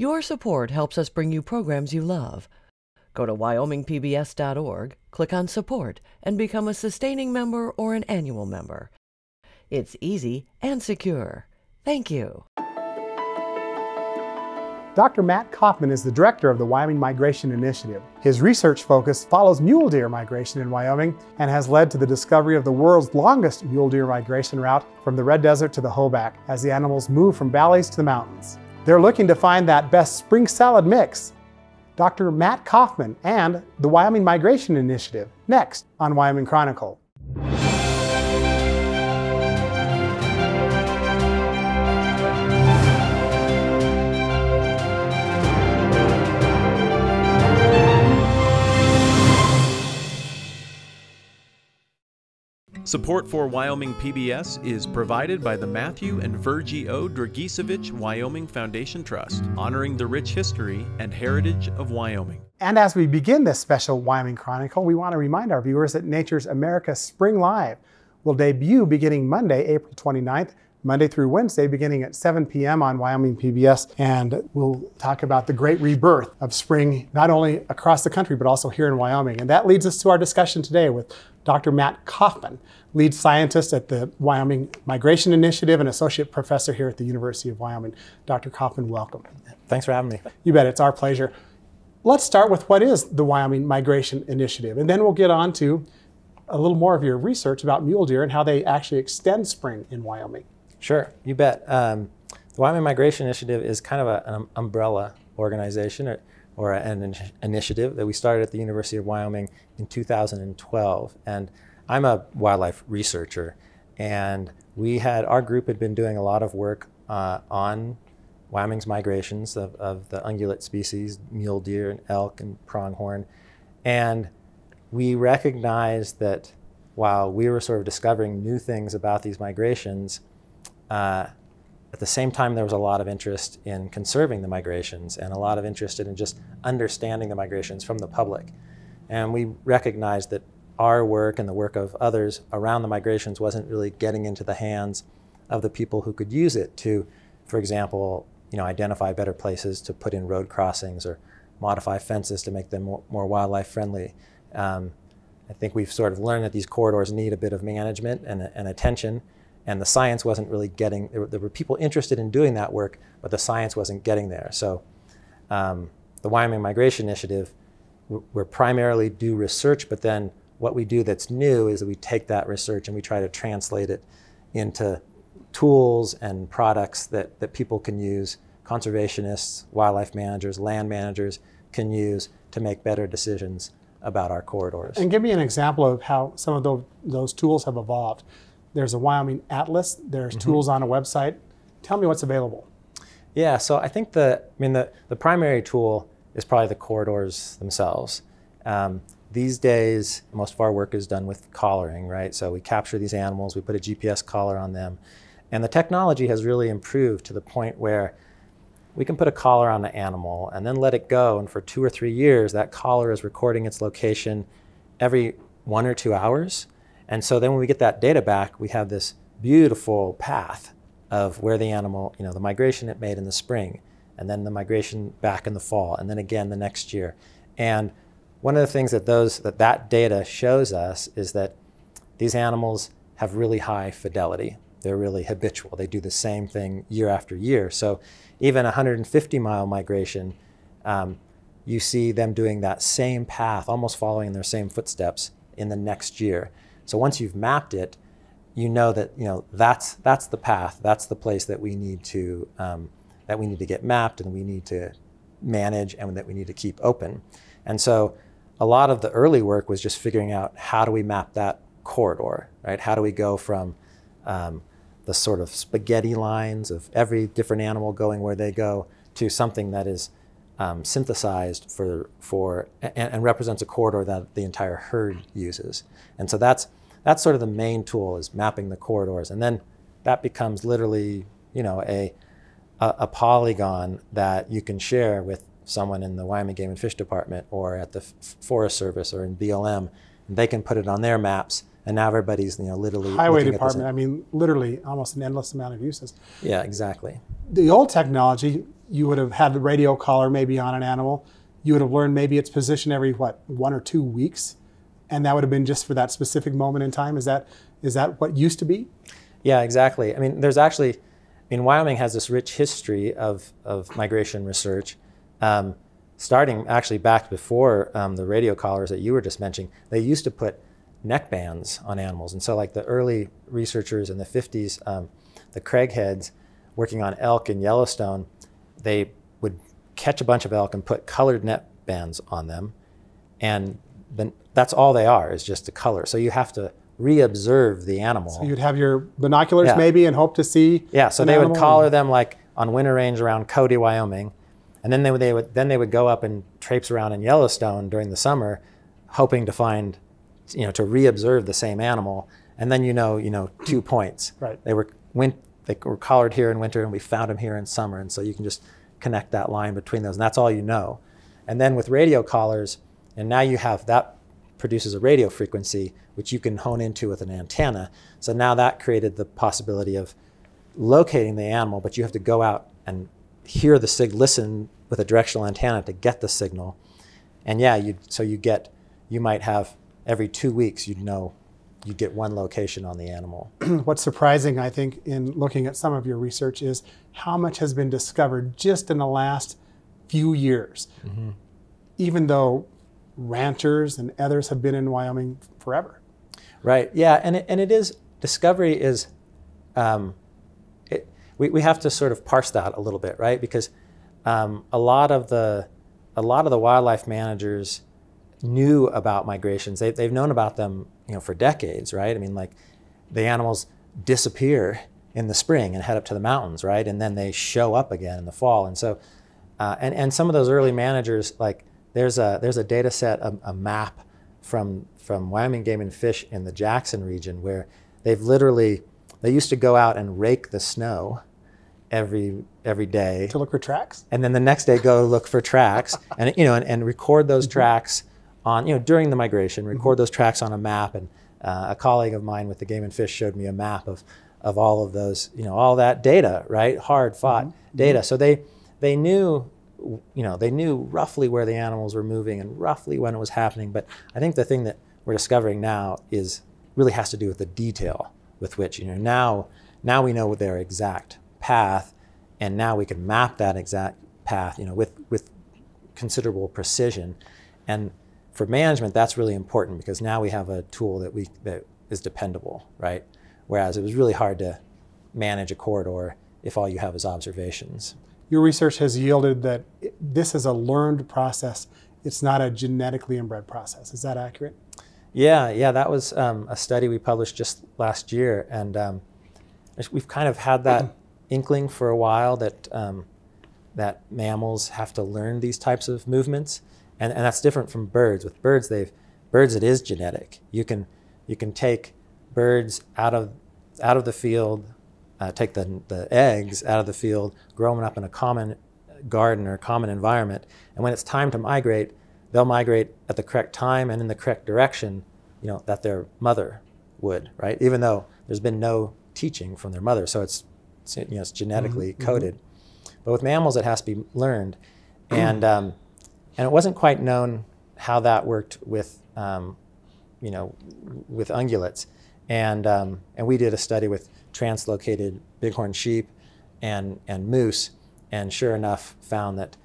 Your support helps us bring you programs you love. Go to wyomingpbs.org, click on Support, and become a sustaining member or an annual member. It's easy and secure. Thank you. Dr. Matt Kauffman is the director of the Wyoming Migration Initiative. His research focus follows mule deer migration in Wyoming and has led to the discovery of the world's longest mule deer migration route from the Red Desert to the Hoback as the animals move from valleys to the mountains. They're looking to find that best spring salad mix. Dr. Matt Kauffman and the Wyoming Migration Initiative next on Wyoming Chronicle. Support for Wyoming PBS is provided by the Matthew and Virgie O. Dragisevich Wyoming Foundation Trust, honoring the rich history and heritage of Wyoming. And as we begin this special Wyoming Chronicle, we want to remind our viewers that Nature's America Spring Live will debut beginning Monday, April 29th, Monday through Wednesday, beginning at 7 p.m. on Wyoming PBS. And we'll talk about the great rebirth of spring, not only across the country, but also here in Wyoming. And that leads us to our discussion today with Dr. Matt Kauffman, lead scientist at the Wyoming Migration Initiative and associate professor here at the University of Wyoming. Dr. Kauffman, welcome. Thanks for having me. You bet, it's our pleasure. Let's start with what is the Wyoming Migration Initiative, and then we'll get on to a little more of your research about mule deer and how they actually extend spring in Wyoming. Sure, you bet. Um, the Wyoming Migration Initiative is kind of a, an umbrella organization or, or an initiative that we started at the University of Wyoming in 2012. And I'm a wildlife researcher, and we had our group had been doing a lot of work uh, on Wyoming's migrations of, of the ungulate species, mule deer and elk and pronghorn, and we recognized that while we were sort of discovering new things about these migrations, uh, at the same time, there was a lot of interest in conserving the migrations and a lot of interest in just understanding the migrations from the public. And we recognized that our work and the work of others around the migrations wasn't really getting into the hands of the people who could use it to, for example, you know, identify better places to put in road crossings or modify fences to make them more, more wildlife friendly. Um, I think we've sort of learned that these corridors need a bit of management and, and attention, and the science wasn't really getting. There were, there were, people interested in doing that work, but the science wasn't getting there. So, um, the Wyoming Migration Initiative, we're primarily do research, but then what we do that's new is that we take that research and we try to translate it into tools and products that, that people can use, conservationists, wildlife managers, land managers can use to make better decisions about our corridors. And give me an example of how some of those, those tools have evolved. There's a Wyoming Atlas, there's mm-hmm. tools on a website. Tell me what's available. Yeah, so I think the, I mean, the, the primary tool is probably the corridors themselves. Um, these days, most of our work is done with collaring, right? So we capture these animals, we put a GPS collar on them, and the technology has really improved to the point where we can put a collar on the animal and then let it go, and for two or three years, that collar is recording its location every one or two hours. And so then when we get that data back, we have this beautiful path of where the animal, you know, the migration it made in the spring, and then the migration back in the fall, and then again the next year. And one of the things that those that that data shows us is that these animals have really high fidelity. They're really habitual. They do the same thing year after year. So even a 150 mile migration, um, you see them doing that same path, almost following their same footsteps in the next year. So once you've mapped it, you know that you know that's that's the path. That's the place that we need to um, that we need to get mapped and we need to manage and that we need to keep open. And so a lot of the early work was just figuring out how do we map that corridor, right? How do we go from um, the sort of spaghetti lines of every different animal going where they go to something that is um, synthesized for, for and, and, represents a corridor that the entire herd uses. And so that's, that's sort of the main tool is mapping the corridors. And then that becomes literally, you know, a, a, a polygon that you can share with someone in the Wyoming Game and Fish Department or at the Forest Service or in BLM, and they can put it on their maps. And now everybody's, you know, literally highway department. I mean, literally, almost an endless amount of uses. Yeah, exactly. The old technology you would have had the radio collar maybe on an animal. You would have learned maybe its position every what one or two weeks, and that would have been just for that specific moment in time. Is that is that what used to be? Yeah, exactly. I mean, there's actually, I mean, Wyoming has this rich history of of migration research. Um, starting actually back before um, the radio collars that you were just mentioning, they used to put neck bands on animals. And so, like the early researchers in the 50s, um, the Craigheads working on elk in Yellowstone, they would catch a bunch of elk and put colored neck bands on them. And then that's all they are, is just a color. So you have to re-observe the animal. So you'd have your binoculars Yeah. maybe and hope to see. Yeah, so they would collar and- them like on winter range around Cody, Wyoming, and then they would, they would then they would go up and traipse around in Yellowstone during the summer, hoping to find, you know, to re-observe the same animal, and then you know, you know, two points. Right. They were win- they were collared here in winter, and we found them here in summer, and so you can just connect that line between those, and that's all you know. And then with radio collars, and now you have that produces a radio frequency which you can hone into with an antenna. So now that created the possibility of locating the animal, but you have to go out and hear the sig, listen with a directional antenna to get the signal. And yeah, you so you get you might have every two weeks you'd know you'd get one location on the animal. What's surprising, I think, in looking at some of your research is how much has been discovered just in the last few years. Mm-hmm. Even though ranchers and others have been in Wyoming forever. Right. Yeah, and it, and it is discovery is, um, it, we we have to sort of parse that a little bit, right? Because um, a lot of the a lot of the wildlife managers knew about migrations. They they've known about them, you know, for decades, right? I mean, like the animals disappear in the spring and head up to the mountains, right? And then they show up again in the fall, and so. Uh, and, and some of those early managers, like there's a there's a data set, a, a map from from Wyoming Game and Fish in the Jackson region where they've literally they used to go out and rake the snow every every day. To look for tracks? and then the next day go look for tracks and you know and, and record those mm-hmm. tracks on you know during the migration mm-hmm. record those tracks on a map. And uh, a colleague of mine with the game and fish showed me a map of of all of those you know all that data right? Hard fought mm-hmm. data. So they they knew you know they knew roughly where the animals were moving and roughly when it was happening but i think the thing that we're discovering now is really has to do with the detail with which you know now now we know their exact path and now we can map that exact path you know with with considerable precision. And for management that's really important because now we have a tool that we that is dependable right? Whereas it was really hard to manage a corridor if all you have is observations Your research has yielded that it- this is a learned process. It's not a genetically inbred process. Is that accurate? Yeah, yeah, that was um, a study we published just last year, and um, we've kind of had that inkling for a while that um, that mammals have to learn these types of movements, and, and that's different from birds. With birds, they've birds it is genetic. You can you can take birds out of out of the field, uh, take the the eggs out of the field, grow them up in a common garden or common environment, and when it's time to migrate, they'll migrate at the correct time and in the correct direction, you know, that their mother would, right? Even though there's been no teaching from their mother, so it's, it's you know it's genetically coded. But with mammals, it has to be learned, and um, and it wasn't quite known how that worked with um, you know with ungulates, and um, and we did a study with translocated bighorn sheep and and moose, and sure enough found that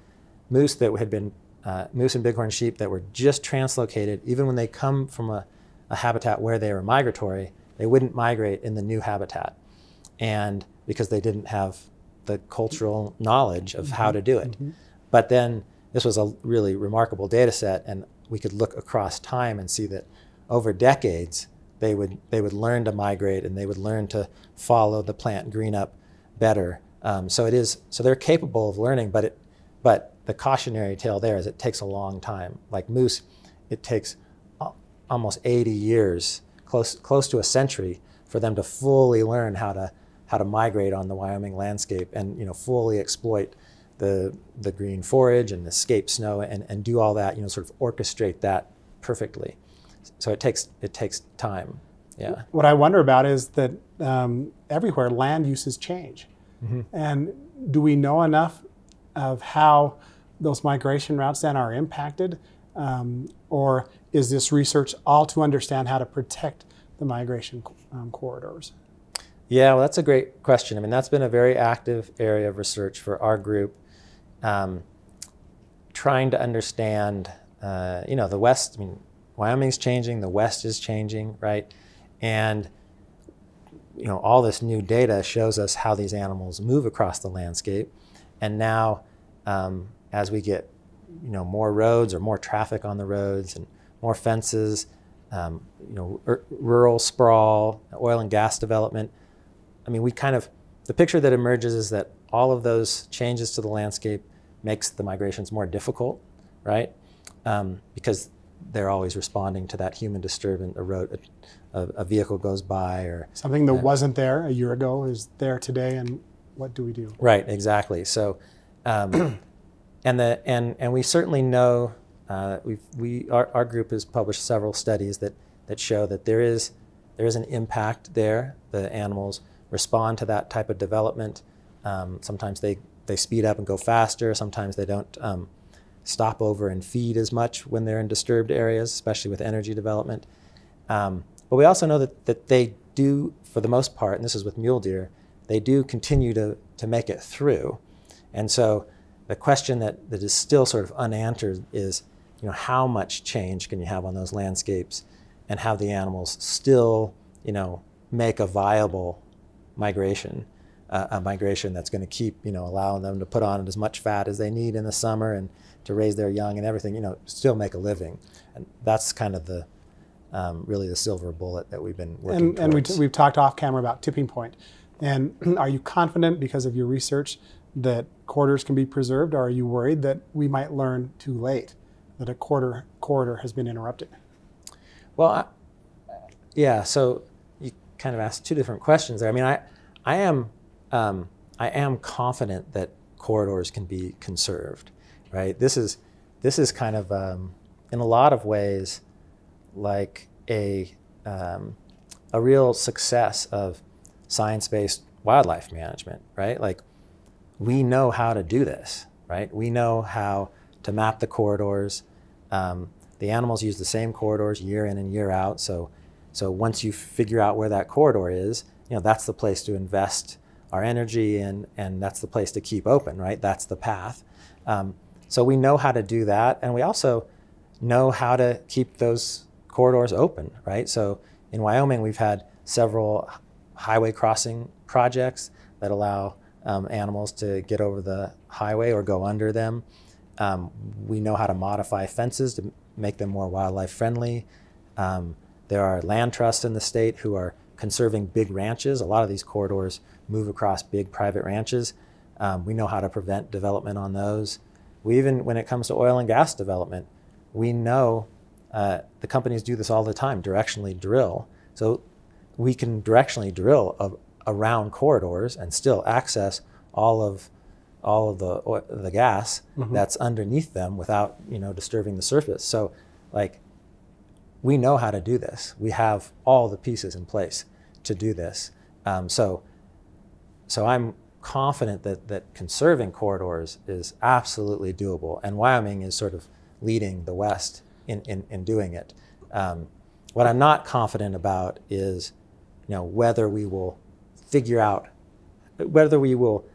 moose that had been uh, moose and bighorn sheep that were just translocated, even when they come from a, a habitat where they were migratory, they wouldn't migrate in the new habitat, and because they didn't have the cultural knowledge of how to do it. But then this was a really remarkable data set, and we could look across time and see that over decades they would they would learn to migrate and they would learn to follow the plant green up better. Um, so it is so they're capable of learning, but it but the cautionary tale there is it takes a long time. Like moose, it takes almost 80 years, close close to a century, for them to fully learn how to how to migrate on the Wyoming landscape and you know fully exploit the the green forage and escape snow and, and do all that you know sort of orchestrate that perfectly. So it takes it takes time. Yeah. What I wonder about is that um, everywhere land uses change. Mm-hmm. And do we know enough of how those migration routes then are impacted? Um, or is this research all to understand how to protect the migration um, corridors? Yeah, well, that's a great question. I mean, that's been a very active area of research for our group, um, trying to understand, uh, you know, the West. I mean, Wyoming's changing, the West is changing, right? And you know, all this new data shows us how these animals move across the landscape, and now, um, as we get, you know, more roads or more traffic on the roads and more fences, um, you know, r- rural sprawl, oil and gas development I mean, we kind of, the picture that emerges is that all of those changes to the landscape makes the migrations more difficult, right? Um, because they're always responding to that human disturbance. A road, a, a vehicle goes by, or something that uh, wasn't there a year ago is there today, and what do we do? Right, exactly. So, um, and the and and we certainly know uh, we we our, our group has published several studies that that show that there is there is an impact there. The animals respond to that type of development. Um, sometimes they, they speed up and go faster. Sometimes they don't um, stop over and feed as much when they're in disturbed areas, especially with energy development. Um, but we also know that, that they do, for the most part, and this is with mule deer, they do continue to, to make it through. And so the question that, that is still sort of unanswered is, you know, how much change can you have on those landscapes and have the animals still, you know, make a viable migration, uh, a migration that's going to keep, you know, allowing them to put on as much fat as they need in the summer and to raise their young and everything, you know, still make a living. And that's kind of the, um, really the silver bullet that we've been working And, and we t- we've talked off camera about tipping point. And are you confident because of your research that corridors can be preserved, or are you worried that we might learn too late that a quarter corridor has been interrupted? Well, I, yeah. So you kind of asked two different questions there. I mean, I, I am, um, I am confident that corridors can be conserved, right? This is, this is kind of, um, in a lot of ways, like a, um, a real success of science-based wildlife management, right? Like, we know how to do this, right? We know how to map the corridors. Um, the animals use the same corridors year in and year out, so so once you figure out where that corridor is, you know, that's the place to invest our energy in, and that's the place to keep open, right? That's the path. Um, so we know how to do that, and we also know how to keep those corridors open, right? So in Wyoming, we've had several highway crossing projects that allow um, animals to get over the highway or go under them. Um, we know how to modify fences to make them more wildlife friendly. Um, there are land trusts in the state who are conserving big ranches. A lot of these corridors move across big private ranches. Um, we know how to prevent development on those. We even, when it comes to oil and gas development, we know uh, the companies do this all the time, directionally drill. So we can directionally drill a, around corridors and still access all of all of the the gas mm-hmm. that's underneath them without you know disturbing the surface. So like we know how to do this. We have all the pieces in place to do this. Um, so, so I'm confident that, that conserving corridors is absolutely doable, and Wyoming is sort of leading the West in, in, in doing it. Um, what I'm not confident about is, you know, whether we will figure out, whether we will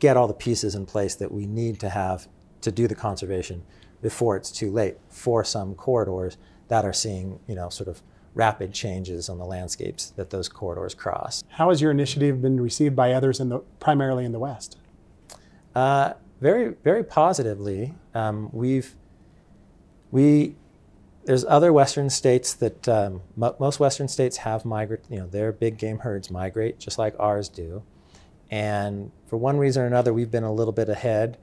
get all the pieces in place that we need to have to do the conservation before it's too late for some corridors that are seeing, you know, sort of rapid changes on the landscapes that those corridors cross. How has your initiative been received by others in the primarily in the West? Uh, very, very positively. Um, we've we there's other Western states that um, most Western states have migrate. You know, their big game herds migrate just like ours do, and for one reason or another, we've been a little bit ahead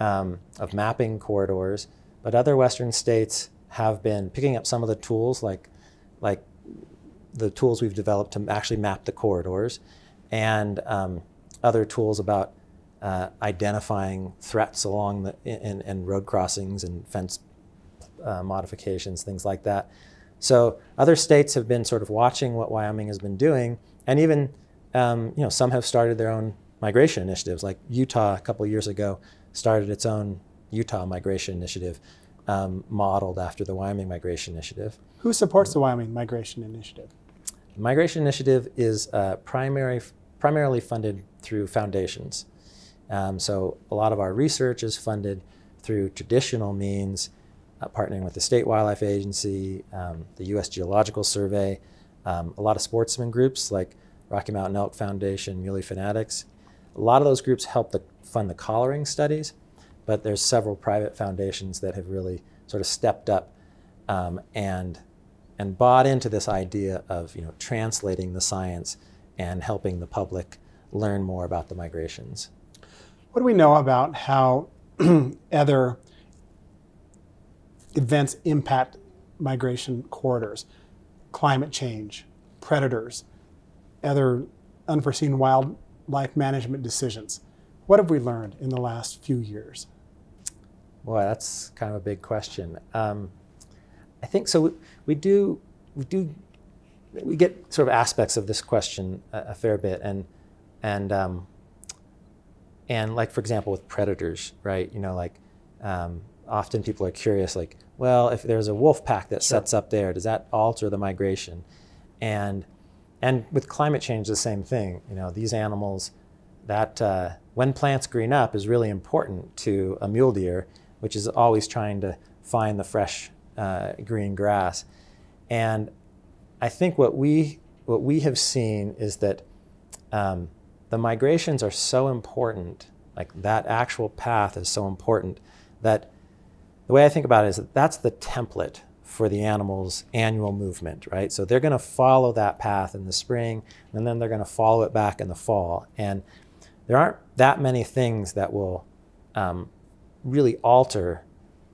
um, of mapping corridors. But other Western states have been picking up some of the tools like like the tools we've developed to actually map the corridors and um, other tools about uh, identifying threats along the in, in road crossings and fence uh, modifications, things like that. So other states have been sort of watching what Wyoming has been doing, and even um, you know some have started their own migration initiatives. Like Utah a couple years ago started its own Utah Migration Initiative, um, modeled after the Wyoming Migration Initiative. Who supports the Wyoming Migration Initiative? The Migration Initiative is uh, primary, primarily funded through foundations. Um, so a lot of our research is funded through traditional means, uh, partnering with the State Wildlife Agency, um, the U.S. Geological Survey, um, a lot of sportsman groups like Rocky Mountain Elk Foundation, Muley Fanatics. A lot of those groups help the, fund the collaring studies, but there's several private foundations that have really sort of stepped up um, and and bought into this idea of you know translating the science and helping the public learn more about the migrations. What do we know about how other events impact migration corridors? Climate change, predators, other unforeseen wildlife management decisions. What have we learned in the last few years? Boy, that's kind of a big question. Um, I think so. We, we, do we do we get sort of aspects of this question a, a fair bit, and and um, and like for example with predators, right? You know, like um, often people are curious, like, well, if there's a wolf pack that sure. sets up there, does that alter the migration? And and with climate change, the same thing. You know, these animals that uh, when plants green up is really important to a mule deer, which is always trying to find the fresh uh, green grass. And I think what we what we have seen is that um, the migrations are so important, like that actual path is so important that the way I think about it is that that's the template for the animal's annual movement, right? So they're going to follow that path in the spring, and then they're going to follow it back in the fall. And there aren't that many things that will um, really alter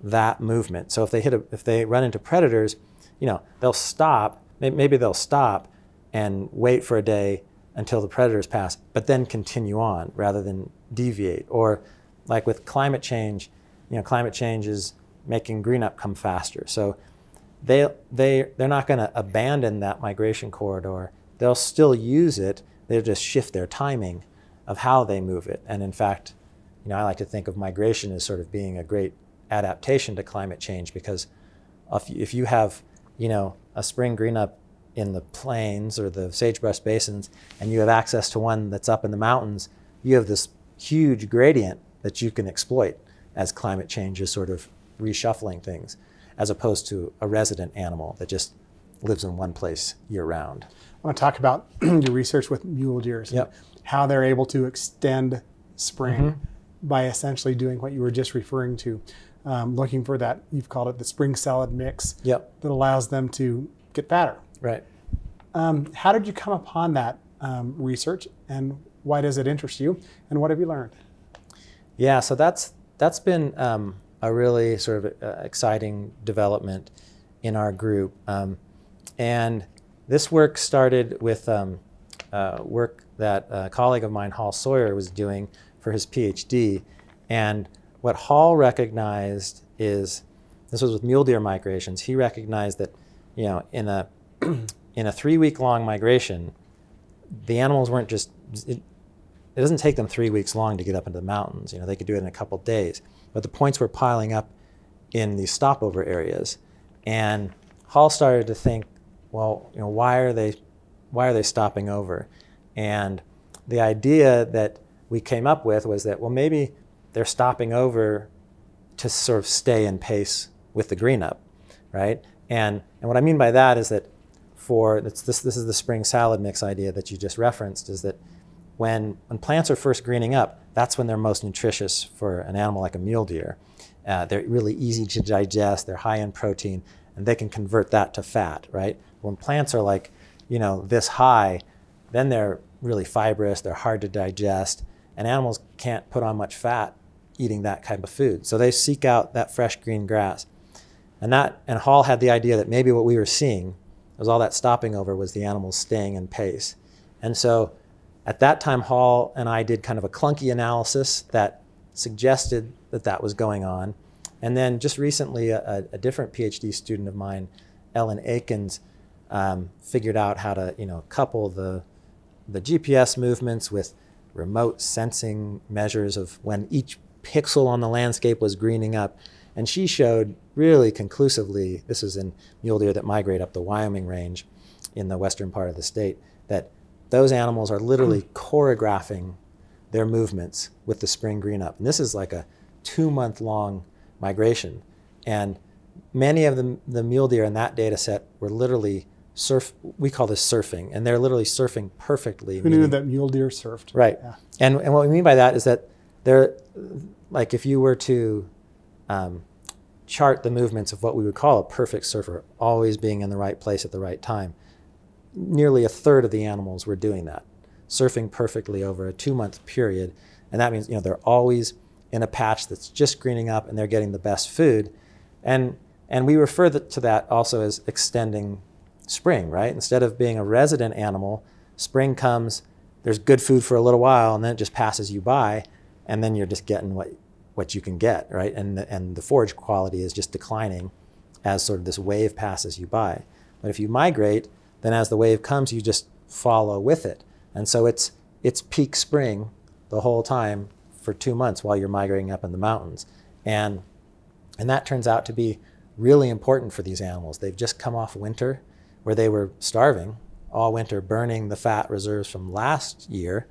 that movement. So if they hit a, if they run into predators, you know, they'll stop. Maybe they'll stop and wait for a day until the predators pass, but then continue on rather than deviate. Or like with climate change, you know, climate change is making green up come faster. So they, they, they're not going to abandon that migration corridor. They'll still use it. They'll just shift their timing of how they move it. And in fact, you know, I like to think of migration as sort of being a great adaptation to climate change because if you, have, you know, a spring green up in the plains or the sagebrush basins and you have access to one that's up in the mountains, you have this huge gradient that you can exploit as climate change is sort of reshuffling things, as opposed to a resident animal that just lives in one place year round. I want to talk about your research with mule deer yep. how they're able to extend spring mm-hmm. By essentially doing what you were just referring to, um, looking for that, you've called it the spring salad mix yep. that allows them to get fatter. Right. Um, how did you come upon that um, research and why does it interest you and what have you learned? Yeah, so that's that's been um, a really sort of uh, exciting development in our group, um, and this work started with um, uh, work that a colleague of mine, Hall Sawyer, was doing for his PhD, and what Hall recognized is this was with mule deer migrations. He recognized that you know in a in a three week long migration, the animals weren't just, it, it, doesn't take them three weeks long to get up into the mountains. You know, they could do it in a couple days. But the points were piling up in these stopover areas. And Hall started to think, well, you know, why are they, why are they stopping over? And the idea that we came up with was that, well, maybe they're stopping over to sort of stay in pace with the green up, right? And, and what I mean by that is that for this, this is the spring salad mix idea that you just referenced is that when, when plants are first greening up, that's when they're most nutritious for an animal like a mule deer. Uh, they're really easy to digest, they're high in protein, and they can convert that to fat, right? When plants are like, you know, this high, then they're really fibrous, they're hard to digest, and animals can't put on much fat eating that kind of food. So they seek out that fresh green grass. And that and Hall had the idea that maybe what we were seeing was all that stopping over was the animals staying in pace. And so at that time, Hall and I did kind of a clunky analysis that suggested that that was going on. And then just recently, a, a different PhD student of mine, Ellen Aikens, um, figured out how to you know couple the the GPS movements with remote sensing measures of when each pixel on the landscape was greening up. And she showed really conclusively, this is in mule deer that migrate up the Wyoming range in the western part of the state, that those animals are literally hmm. choreographing their movements with the spring green up. And this is like a two month long migration. And many of the, the mule deer in that data set were literally surf, we call this surfing, and they're literally surfing perfectly. Who knew that mule deer surfed? Right. Yeah. And, and what we mean by that is that they're, like if you were to um, chart the movements of what we would call a perfect surfer, always being in the right place at the right time, nearly a third of the animals were doing that, surfing perfectly over a two month period. And that means, you know, they're always in a patch that's just greening up and they're getting the best food. And, and we refer to that also as extending spring, right? Instead of being a resident animal, spring comes, there's good food for a little while, and then it just passes you by, and then you're just getting what, what you can get, right? And the, and the forage quality is just declining as sort of this wave passes you by. But if you migrate, then as the wave comes, you just follow with it. And so it's, it's peak spring the whole time for two months while you're migrating up in the mountains. And, and that turns out to be really important for these animals. They've just come off winter where they were starving all winter, burning the fat reserves from last year.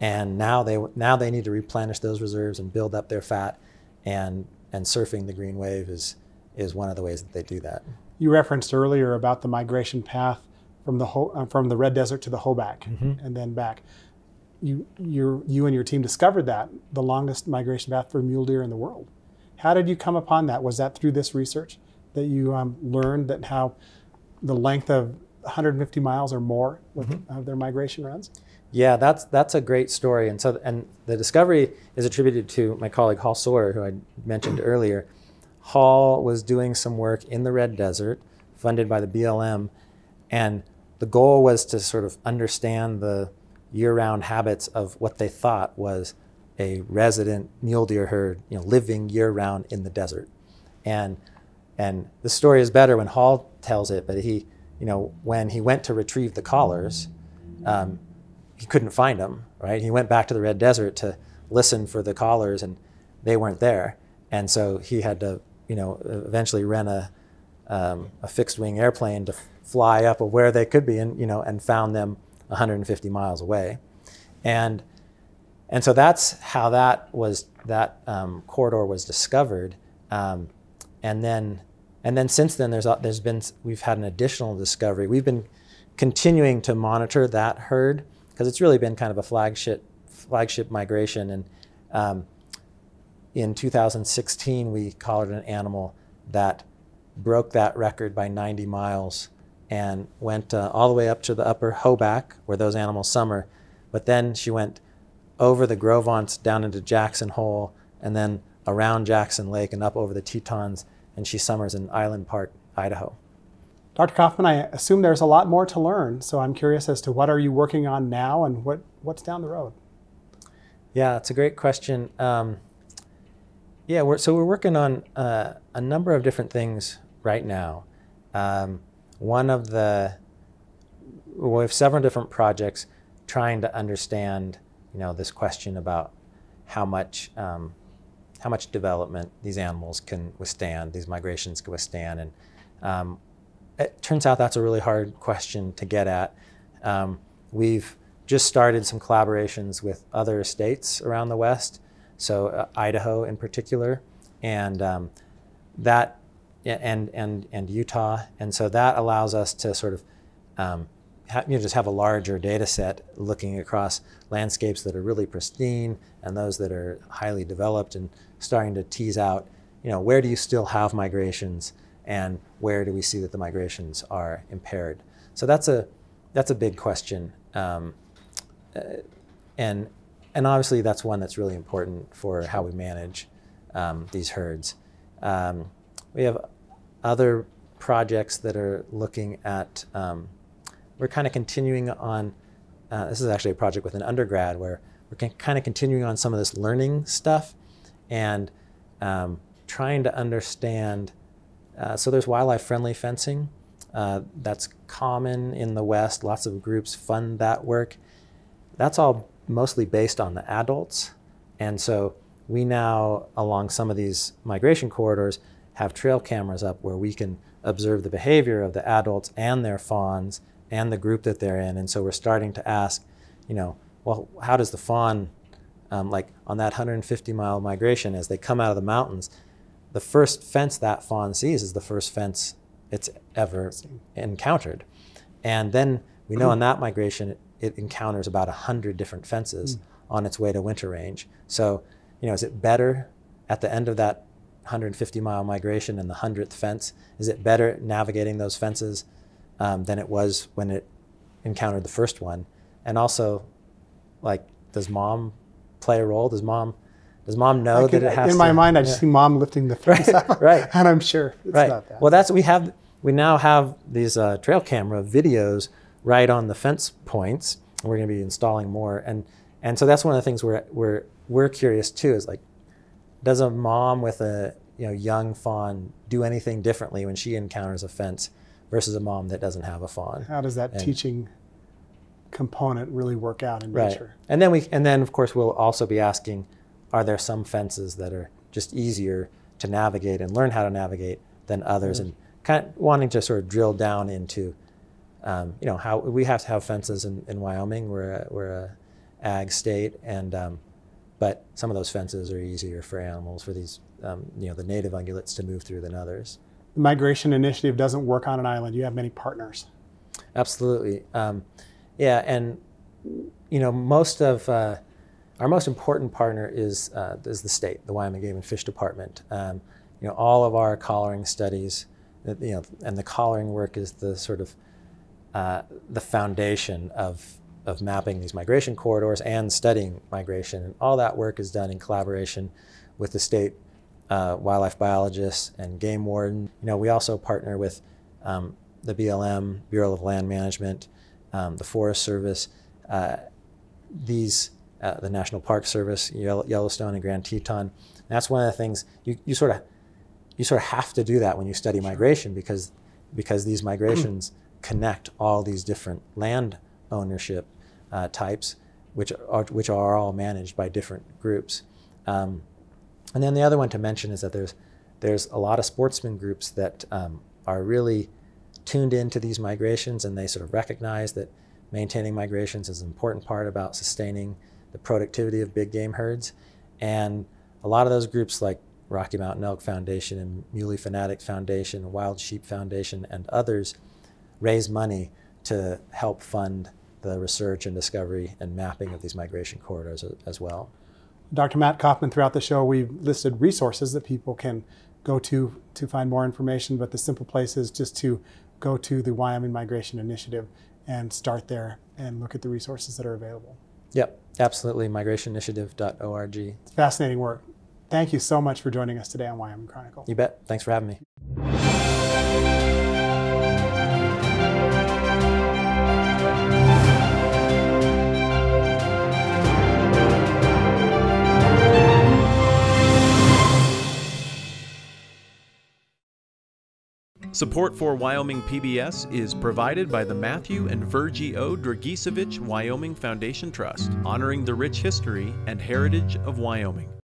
And now they, now they need to replenish those reserves and build up their fat. And, and surfing the green wave is, is one of the ways that they do that. You referenced earlier about the migration path from the, uh, from the Red Desert to the Hoback Mm-hmm. and then back. You, you you and your team discovered that, the longest migration path for mule deer in the world. How did you come upon that? Was that through this research that you um, learned that how the length of 150 miles or more with, Mm-hmm. of their migration runs? Yeah, that's that's a great story, and so and the discovery is attributed to my colleague Hall Sawyer, who I mentioned earlier. Hall was doing some work in the Red Desert, funded by the BLM, and the goal was to sort of understand the year-round habits of what they thought was a resident mule deer herd, you know, living year-round in the desert, and and the story is better when Hall tells it, but he, you know, when he went to retrieve the collars. Um, he couldn't find them, right? He went back to the Red Desert to listen for the callers, and they weren't there. And so he had to, you know, eventually rent a, um, a fixed wing airplane to fly up of where they could be, and you know, and found them 150 miles away. And and so that's how that was that um, corridor was discovered. Um, and then and then since then there's there's been we've had an additional discovery. We've been continuing to monitor that herd because it's really been kind of a flagship flagship migration. And um, in 2016, we collared an animal that broke that record by 90 miles and went uh, all the way up to the upper Hoback where those animals summer. But then she went over the Gros Ventre down into Jackson Hole and then around Jackson Lake and up over the Tetons, and she summers in Island Park, Idaho. Dr. Kauffman, I assume there's a lot more to learn, so I'm curious as to what are you working on now and what, what's down the road? Yeah, it's a great question. Um, yeah, we're, so we're working on uh, a number of different things right now. Um, one of the we have several different projects trying to understand, you know, this question about how much um, how much development these animals can withstand, these migrations can withstand, and um, it turns out that's a really hard question to get at. Um, we've just started some collaborations with other states around the West, so uh, Idaho in particular, and um, that and and and Utah, and so that allows us to sort of um, you know, just have a larger data set looking across landscapes that are really pristine and those that are highly developed, and starting to tease out, you know, where do you still have migrations, and where do we see that the migrations are impaired. So that's a that's a big question. Um, uh, and and obviously that's one that's really important for how we manage um, these herds. Um, we have other projects that are looking at. Um, we're kind of continuing on. Uh, this is actually a project with an undergrad where we're kind of continuing on some of this learning stuff and um, trying to understand. Uh, so there's wildlife friendly fencing. Uh, that's common in the West. Lots of groups fund that work that's all mostly based on the adults. And so we now, along some of these migration corridors, have trail cameras up where we can observe the behavior of the adults and their fawns and the group that they're in. And so we're starting to ask, you know, well, how does the fawn, um, like on that 150 mile migration, as they come out of the mountains, the first fence that fawn sees is the first fence it's ever encountered. And then we know on that migration, it, it encounters about 100 different fences mm. on its way to winter range. So, you know, is it better at the end of that 150 mile migration and the 100th fence? Is it better navigating those fences um, than it was when it encountered the first one? And also, like, does mom play a role? Does mom does mom know that it has? In to, my mind, I just see mom lifting the fence right, up, right? And I'm sure it's right. not that. Well, that's we have. We now have these uh, trail camera videos right on the fence points. We're going to be installing more, and and so that's one of the things we're we're we're curious too. Is like, does a mom with a you know young fawn do anything differently when she encounters a fence versus a mom that doesn't have a fawn? How does that and, teaching component really work out in right. nature? And then we and then of course we'll also be asking are there some fences that are just easier to navigate and learn how to navigate than others mm-hmm. and kind of wanting to sort of drill down into um, you know how we have to have fences in, in Wyoming we're a, we're a ag state and um, but some of those fences are easier for animals for these um, you know the native ungulates to move through than others the migration initiative doesn't work on an island you have many partners absolutely um, yeah and you know most of uh, our most important partner is, uh, is the state, the Wyoming Game and Fish Department. Um, you know, all of our collaring studies, you know, and the collaring work is the sort of uh, the foundation of, of mapping these migration corridors and studying migration. And all that work is done in collaboration with the state uh, wildlife biologists and game warden. You know, we also partner with um, the BLM, Bureau of Land Management, um, the Forest Service. Uh, these uh, the National Park Service, Yellowstone and Grand Teton. And that's one of the things you, you sort of you sort of have to do that when you study migration because because these migrations connect all these different land ownership uh, types, which are which are all managed by different groups. Um, and then the other one to mention is that there's there's a lot of sportsman groups that um, are really tuned into these migrations and they sort of recognize that maintaining migrations is an important part about sustaining the productivity of big game herds. And a lot of those groups like Rocky Mountain Elk Foundation and Muley Fanatic Foundation, Wild Sheep Foundation, and others raise money to help fund the research and discovery and mapping of these migration corridors as well. Dr. Matt Kauffman, throughout the show, we've listed resources that people can go to to find more information, but the simple place is just to go to the Wyoming Migration Initiative and start there and look at the resources that are available. Yep, absolutely. Migrationinitiative.org. It's fascinating work. Thank you so much for joining us today on Wyoming Chronicle. You bet. Thanks for having me. Support for Wyoming PBS is provided by the Matthew and Virgie O. Dragisevich Wyoming Foundation Trust, honoring the rich history and heritage of Wyoming.